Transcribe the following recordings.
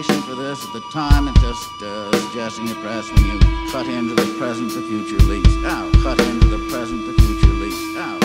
explanation for this at the time. It's just uh, suggesting it perhaps when you cut into the present the future lease. out. cut into the present the future lease. Ow,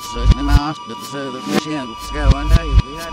certainly not, but so that we shall go one day. We had